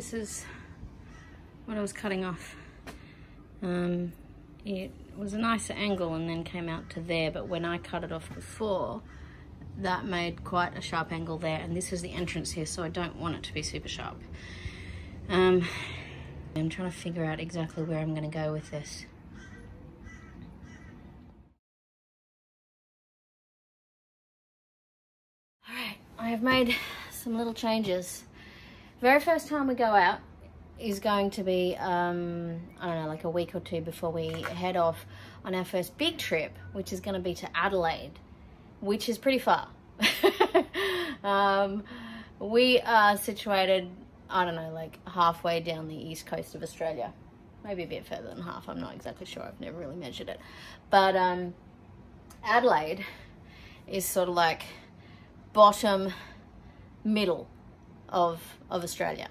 This is what I was cutting off. Um, it was a nicer angle and then came out to there, but when I cut it off before, that made quite a sharp angle there, and this is the entrance here, so I don't want it to be super sharp. Um, I'm trying to figure out exactly where I'm going to go with this. Alright, I have made some little changes. Very first time we go out is going to be, um, I don't know, like a week or two before we head off on our first big trip, which is going to be to Adelaide, which is pretty far. um, we are situated, I don't know, like halfway down the east coast of Australia. Maybe a bit further than half, I'm not exactly sure, I've never really measured it. But um, Adelaide is sort of like bottom middle of, of Australia.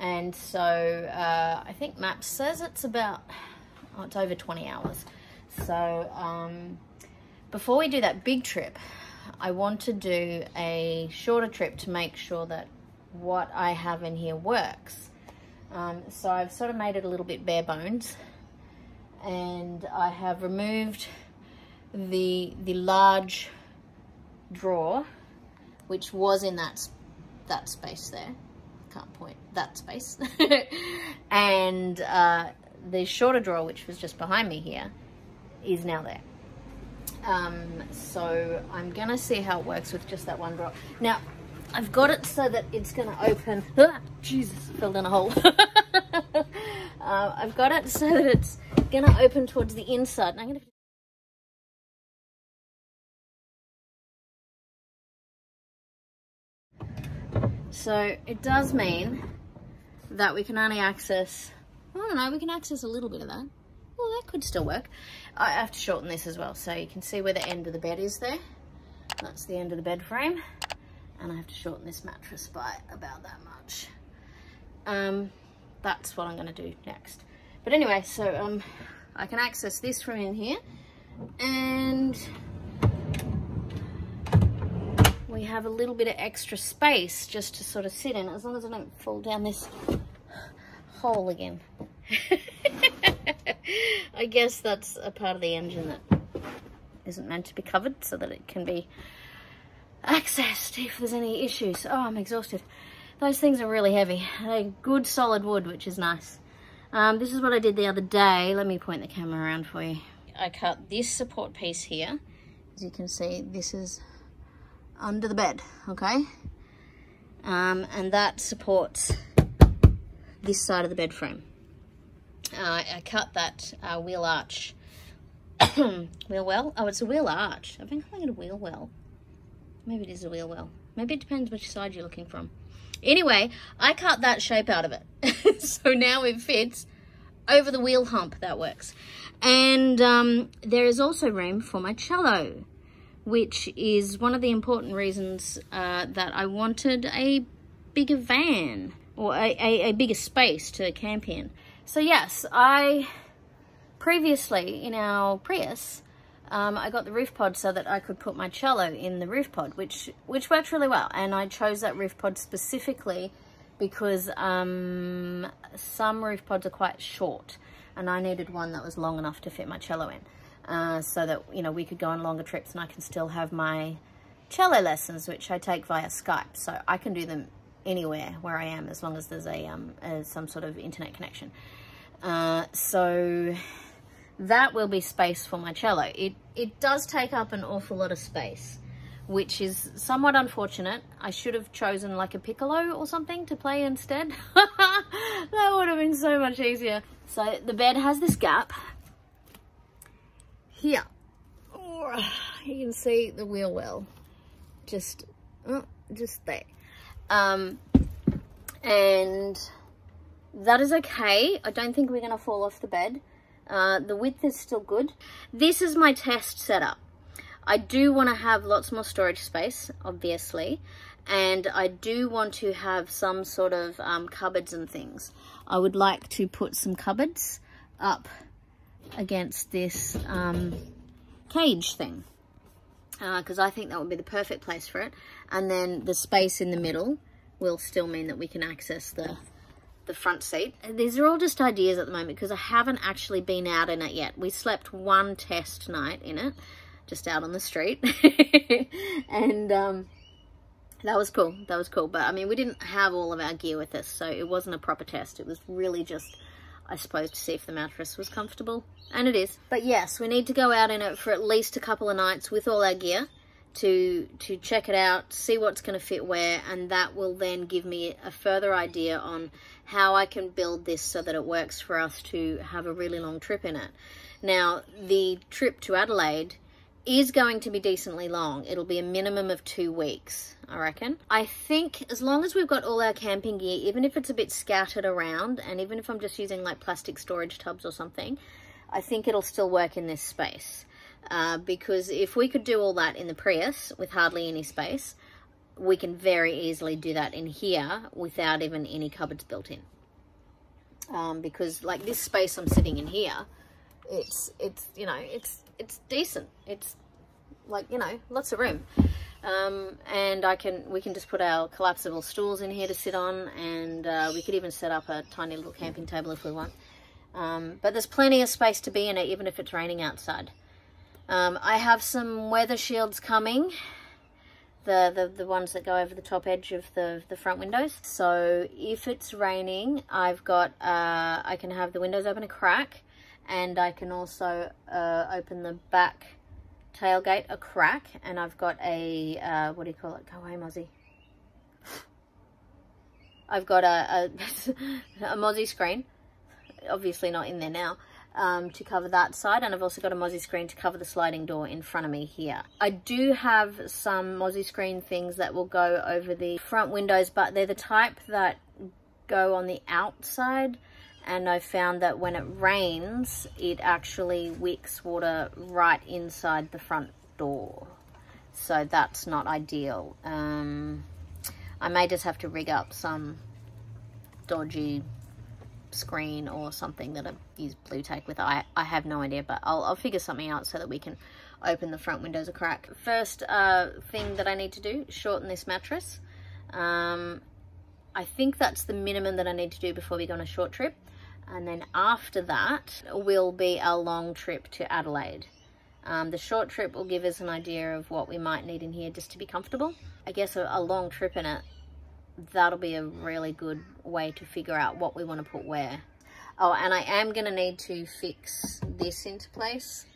And so uh, I think Maps says it's about, oh, it's over 20 hours. So um, before we do that big trip, I want to do a shorter trip to make sure that what I have in here works. Um, so I've sort of made it a little bit bare bones and I have removed the the large drawer which was in that that space there. Can't point that space. And uh, the shorter drawer which was just behind me here is now there. Um, so I'm gonna see how it works with just that one drawer. Now I've got it so that it's gonna open. Ah, Jesus filled in a hole. Uh, I've got it so that it's gonna open towards the inside So it does mean that we can only access, I don't know, we can access a little bit of that. Well, that could still work. I have to shorten this as well. So you can see where the end of the bed is there. That's the end of the bed frame. And I have to shorten this mattress by about that much. Um, that's what I'm gonna do next. But anyway, so um, I can access this from in here. And we have a little bit of extra space just to sort of sit in, as long as I don't fall down this hole again. I guess that's a part of the engine that isn't meant to be covered so that it can be accessed if there's any issues. Oh, I'm exhausted. Those things are really heavy. They're good solid wood, which is nice. Um, this is what I did the other day. Let me point the camera around for you. I cut this support piece here. As you can see, this is under the bed, okay? Um, and that supports this side of the bed frame. Uh, I cut that uh, wheel arch. wheel well? Oh, it's a wheel arch. I've been calling it a wheel well. Maybe it is a wheel well. Maybe it depends which side you're looking from. Anyway, I cut that shape out of it. so now it fits over the wheel hump. That works. And um, there is also room for my cello which is one of the important reasons uh, that I wanted a bigger van or a, a, a bigger space to camp in. So yes, I previously in our Prius, um, I got the roof pod so that I could put my cello in the roof pod, which which worked really well. And I chose that roof pod specifically because um, some roof pods are quite short and I needed one that was long enough to fit my cello in uh, so that, you know, we could go on longer trips and I can still have my cello lessons, which I take via Skype. So I can do them anywhere where I am as long as there's a, um, a some sort of internet connection. Uh, so that will be space for my cello. It, it does take up an awful lot of space, which is somewhat unfortunate. I should have chosen like a piccolo or something to play instead. that would have been so much easier. So the bed has this gap here. Oh, you can see the wheel well. Just, oh, just there. Um, and that is okay. I don't think we're going to fall off the bed. Uh, the width is still good. This is my test setup. I do want to have lots more storage space, obviously, and I do want to have some sort of um, cupboards and things. I would like to put some cupboards up against this um, cage thing because uh, I think that would be the perfect place for it. And then the space in the middle will still mean that we can access the the front seat. These are all just ideas at the moment because I haven't actually been out in it yet. We slept one test night in it, just out on the street. and um, that was cool. That was cool. But I mean, we didn't have all of our gear with us, so it wasn't a proper test. It was really just, I suppose, to see if the mattress was comfortable. And it is. But yes, we need to go out in it for at least a couple of nights with all our gear to to check it out, see what's going to fit where, and that will then give me a further idea on how I can build this so that it works for us to have a really long trip in it. Now, the trip to Adelaide is going to be decently long. It'll be a minimum of two weeks, I reckon. I think as long as we've got all our camping gear, even if it's a bit scattered around, and even if I'm just using like plastic storage tubs or something, I think it'll still work in this space. Uh, because if we could do all that in the Prius with hardly any space, we can very easily do that in here without even any cupboards built in. Um, because like this space I'm sitting in here, it's, it's, you know, it's, it's decent. It's like, you know, lots of room. Um, and I can, we can just put our collapsible stools in here to sit on and uh, we could even set up a tiny little camping table if we want. Um, but there's plenty of space to be in it even if it's raining outside. Um, I have some weather shields coming the, the, the ones that go over the top edge of the, the front windows. So if it's raining, I've got, uh, I can have the windows open a crack and I can also uh, open the back tailgate a crack and I've got a, uh, what do you call it? Go away, Mozzie. I've got a, a, a Mozzie screen, obviously not in there now, um, to cover that side and I've also got a Mozzie screen to cover the sliding door in front of me here. I do have some Mozzie screen things that will go over the front windows but they're the type that go on the outside and I found that when it rains it actually wicks water right inside the front door so that's not ideal. Um, I may just have to rig up some dodgy screen or something that I use Blu-Tack with. I, I have no idea, but I'll, I'll figure something out so that we can open the front windows a crack. First uh, thing that I need to do, shorten this mattress. Um, I think that's the minimum that I need to do before we go on a short trip. And then after that will be a long trip to Adelaide. Um, the short trip will give us an idea of what we might need in here just to be comfortable. I guess a, a long trip in it that'll be a really good way to figure out what we want to put where. Oh, and I am going to need to fix this into place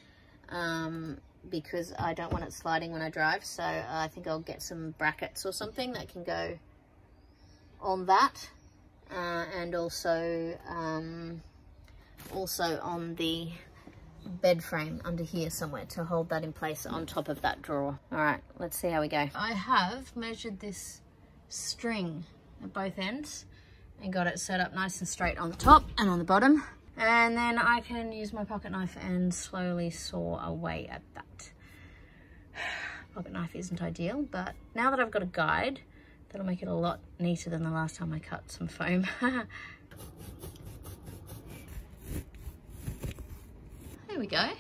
um, because I don't want it sliding when I drive. So I think I'll get some brackets or something that can go on that. Uh, and also, um, also on the bed frame under here somewhere to hold that in place on top of that drawer. All right, let's see how we go. I have measured this string at both ends and got it set up nice and straight on the top and on the bottom. And then I can use my pocket knife and slowly saw away at that. pocket knife isn't ideal, but now that I've got a guide, that'll make it a lot neater than the last time I cut some foam. there we go.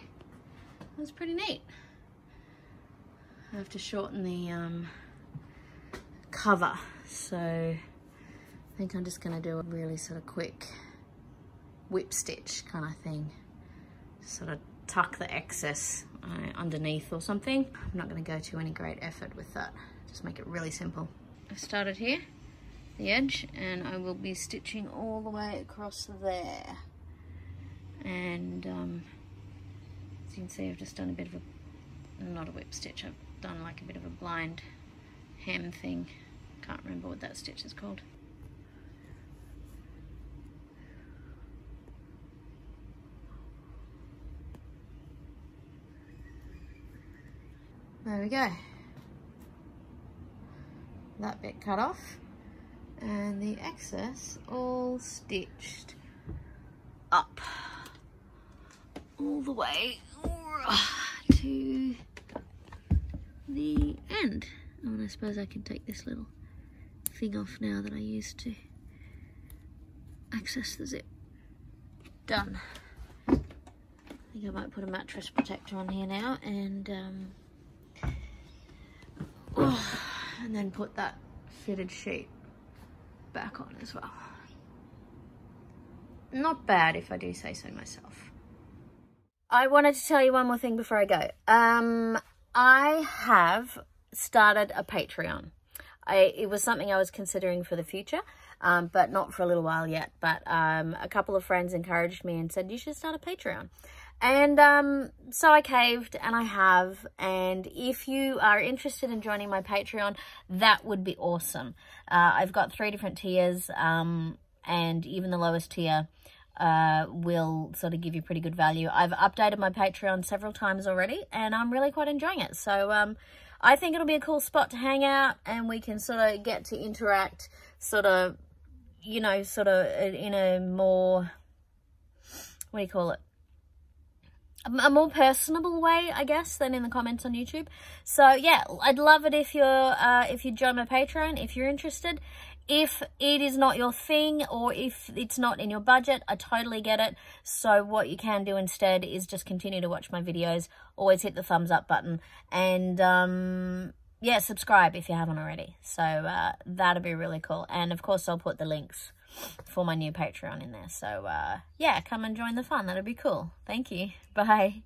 That's pretty neat. I have to shorten the um, cover. So I think I'm just going to do a really sort of quick whip stitch kind of thing. Sort of tuck the excess uh, underneath or something. I'm not going to go to any great effort with that. Just make it really simple. I've started here, the edge, and I will be stitching all the way across there. And um, as you can see, I've just done a bit of a, not a whip stitch, I've done like a bit of a blind hem thing can't remember what that stitch is called. There we go. That bit cut off and the excess all stitched up all the way to the end. Oh, and I suppose I can take this little thing off now that I used to access the zip. Done. I think I might put a mattress protector on here now and um, oh, and then put that fitted sheet back on as well. not bad if I do say so myself. I wanted to tell you one more thing before I go. Um, I have started a Patreon. I, it was something I was considering for the future, um, but not for a little while yet. But um, a couple of friends encouraged me and said, you should start a Patreon. And um, so I caved and I have. And if you are interested in joining my Patreon, that would be awesome. Uh, I've got three different tiers um, and even the lowest tier uh, will sort of give you pretty good value. I've updated my Patreon several times already and I'm really quite enjoying it. So um, I think it'll be a cool spot to hang out and we can sort of get to interact sort of, you know, sort of in a more, what do you call it? A more personable way, I guess, than in the comments on YouTube. So yeah, I'd love it if you're uh, if you join my Patreon if you're interested. If it is not your thing or if it's not in your budget, I totally get it. So what you can do instead is just continue to watch my videos. Always hit the thumbs up button and um, yeah, subscribe if you haven't already. So uh, that'd be really cool. And of course, I'll put the links for my new Patreon in there. So uh, yeah, come and join the fun. That'd be cool. Thank you. Bye.